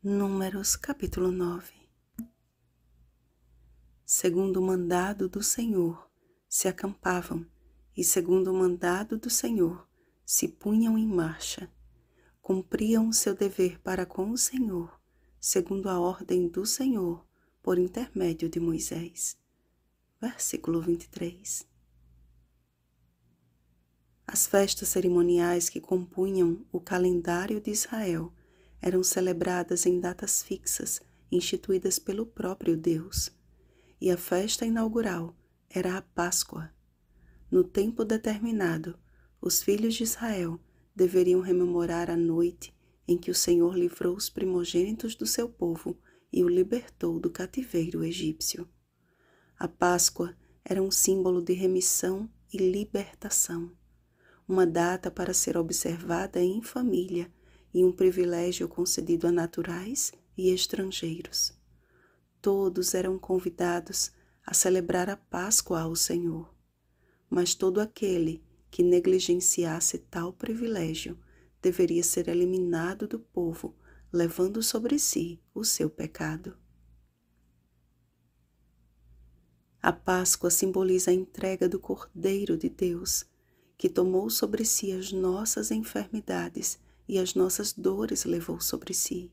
Números capítulo 9 Segundo o mandado do Senhor, se acampavam, e segundo o mandado do Senhor, se punham em marcha. Cumpriam o seu dever para com o Senhor, segundo a ordem do Senhor, por intermédio de Moisés. Versículo 23 As festas cerimoniais que compunham o calendário de Israel eram celebradas em datas fixas instituídas pelo próprio Deus, e a festa inaugural era a Páscoa. No tempo determinado, os filhos de Israel deveriam rememorar a noite em que o Senhor livrou os primogênitos do seu povo e o libertou do cativeiro egípcio. A Páscoa era um símbolo de remissão e libertação, uma data para ser observada em família e um privilégio concedido a naturais e estrangeiros. Todos eram convidados a celebrar a Páscoa ao Senhor, mas todo aquele que negligenciasse tal privilégio deveria ser eliminado do povo, levando sobre si o seu pecado. A Páscoa simboliza a entrega do Cordeiro de Deus, que tomou sobre si as nossas enfermidades e as nossas dores levou sobre si.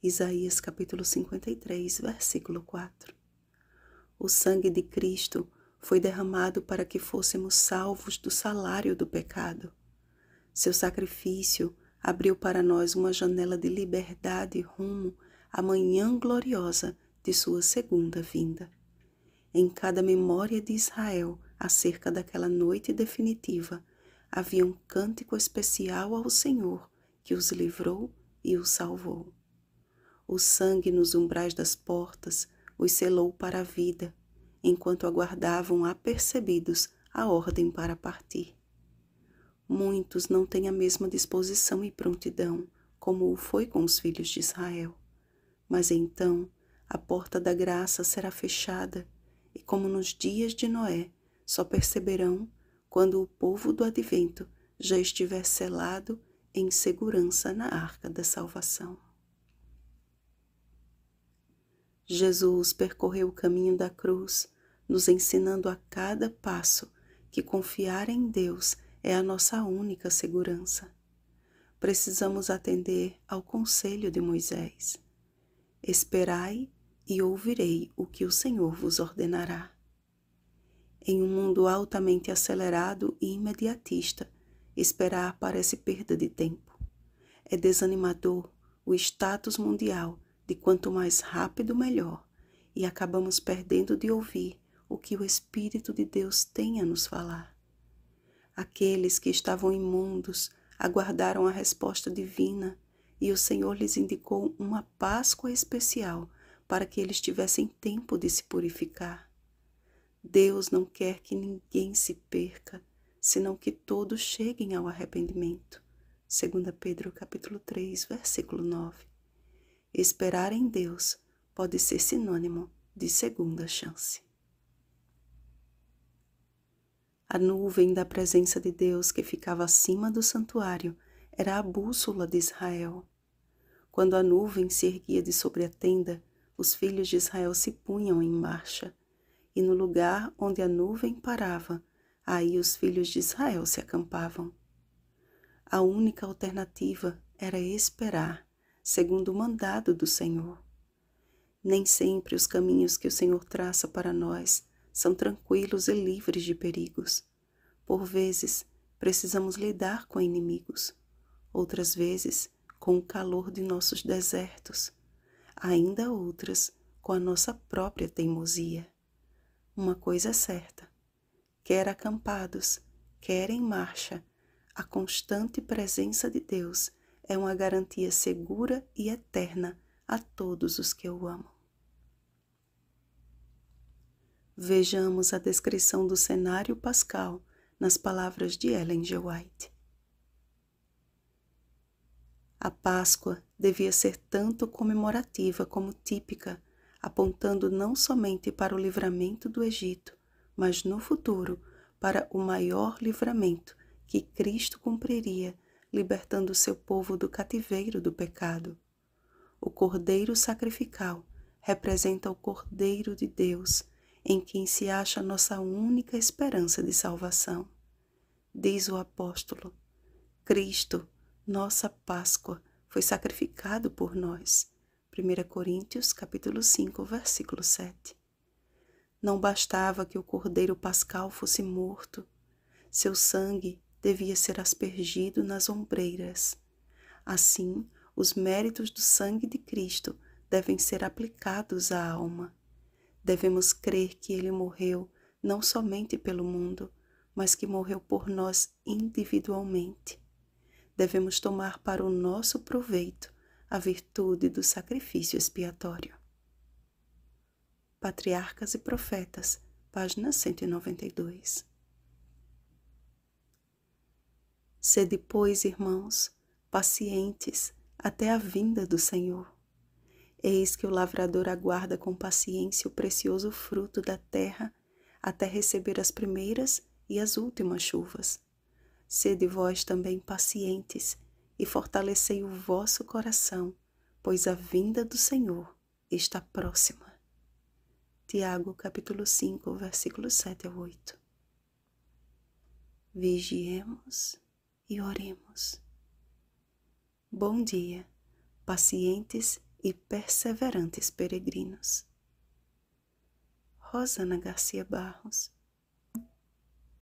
Isaías capítulo 53, versículo 4. O sangue de Cristo foi derramado para que fôssemos salvos do salário do pecado. Seu sacrifício abriu para nós uma janela de liberdade rumo à manhã gloriosa de sua segunda vinda. Em cada memória de Israel acerca daquela noite definitiva, havia um cântico especial ao Senhor que os livrou e os salvou. O sangue nos umbrais das portas os selou para a vida, enquanto aguardavam apercebidos a ordem para partir. Muitos não têm a mesma disposição e prontidão como o foi com os filhos de Israel. Mas então a porta da graça será fechada, e como nos dias de Noé, só perceberão quando o povo do advento já estiver selado em segurança na arca da salvação. Jesus percorreu o caminho da cruz, nos ensinando a cada passo que confiar em Deus é a nossa única segurança. Precisamos atender ao conselho de Moisés. Esperai e ouvirei o que o Senhor vos ordenará. Em um mundo altamente acelerado e imediatista, Esperar parece perda de tempo. É desanimador o status mundial de quanto mais rápido, melhor, e acabamos perdendo de ouvir o que o Espírito de Deus tem a nos falar. Aqueles que estavam imundos aguardaram a resposta divina e o Senhor lhes indicou uma Páscoa especial para que eles tivessem tempo de se purificar. Deus não quer que ninguém se perca, senão que todos cheguem ao arrependimento. 2 Pedro capítulo 3, versículo 9. Esperar em Deus pode ser sinônimo de segunda chance. A nuvem da presença de Deus que ficava acima do santuário era a bússola de Israel. Quando a nuvem se erguia de sobre a tenda, os filhos de Israel se punham em marcha, e no lugar onde a nuvem parava, Aí os filhos de Israel se acampavam. A única alternativa era esperar, segundo o mandado do Senhor. Nem sempre os caminhos que o Senhor traça para nós são tranquilos e livres de perigos. Por vezes, precisamos lidar com inimigos, outras vezes, com o calor de nossos desertos, ainda outras, com a nossa própria teimosia. Uma coisa é certa: quer acampados, quer em marcha, a constante presença de Deus é uma garantia segura e eterna a todos os que eu amo. Vejamos a descrição do cenário pascal nas palavras de Ellen G. White. A Páscoa devia ser tanto comemorativa como típica, apontando não somente para o livramento do Egito, mas no futuro para o maior livramento que Cristo cumpriria, libertando seu povo do cativeiro do pecado. O cordeiro sacrificial representa o Cordeiro de Deus, em quem se acha nossa única esperança de salvação. Diz o apóstolo: Cristo, nossa Páscoa, foi sacrificado por nós. 1 Coríntios capítulo 5, versículo 7. Não bastava que o cordeiro pascal fosse morto, seu sangue devia ser aspergido nas ombreiras. Assim, os méritos do sangue de Cristo devem ser aplicados à alma. Devemos crer que ele morreu não somente pelo mundo, mas que morreu por nós individualmente. Devemos tomar para o nosso proveito a virtude do sacrifício expiatório. Patriarcas e Profetas, página 192. Sede, pois, irmãos, pacientes até a vinda do Senhor. Eis que o lavrador aguarda com paciência o precioso fruto da terra até receber as primeiras e as últimas chuvas. Sede vós também pacientes e fortalecei o vosso coração, pois a vinda do Senhor está próxima. Tiago capítulo 5, versículos 7 a 8. Vigiemos e oremos. Bom dia, pacientes e perseverantes peregrinos. Rosana Garcia Barros